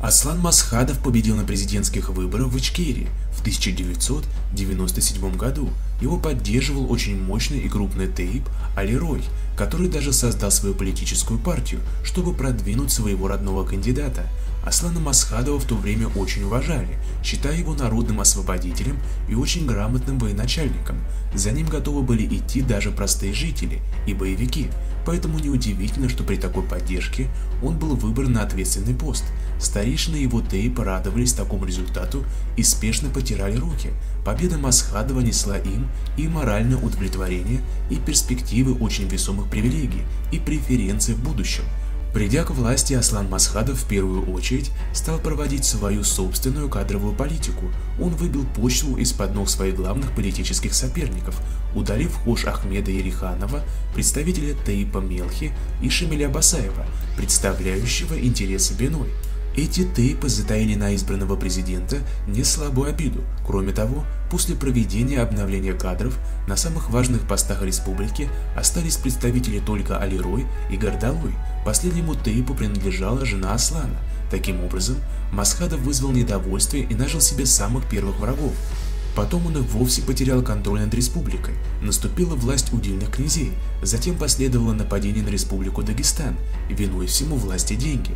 Аслан Масхадов победил на президентских выборах в Ичкерии в 1997 году. Его поддерживал очень мощный и крупный тейп Али Рой, который даже создал свою политическую партию, чтобы продвинуть своего родного кандидата. Аслана Масхадова в то время очень уважали, считая его народным освободителем и очень грамотным военачальником. За ним готовы были идти даже простые жители и боевики, поэтому неудивительно, что при такой поддержке он был выбран на ответственный пост. Старейшины его тейпа радовались такому результату и спешно потирали руки. Победа Масхадова несла им и моральное удовлетворение, и перспективы очень весомых привилегий и преференций в будущем. Придя к власти, Аслан Масхадов в первую очередь стал проводить свою собственную кадровую политику. Он выбил почву из-под ног своих главных политических соперников, удалив Хош Ахмеда Ериханова, представителя Таипа Мелхи и Шамиля Басаева, представляющего интересы Беной. Эти тейпы затаили на избранного президента не слабую обиду. Кроме того, после проведения обновления кадров на самых важных постах республики остались представители только Алирой и Гордалой. Последнему тейпу принадлежала жена Аслана. Таким образом, Масхадов вызвал недовольствие и нажил себе самых первых врагов. Потом он и вовсе потерял контроль над республикой. Наступила власть удельных князей, затем последовало нападение на республику Дагестан, виной всему власти деньги.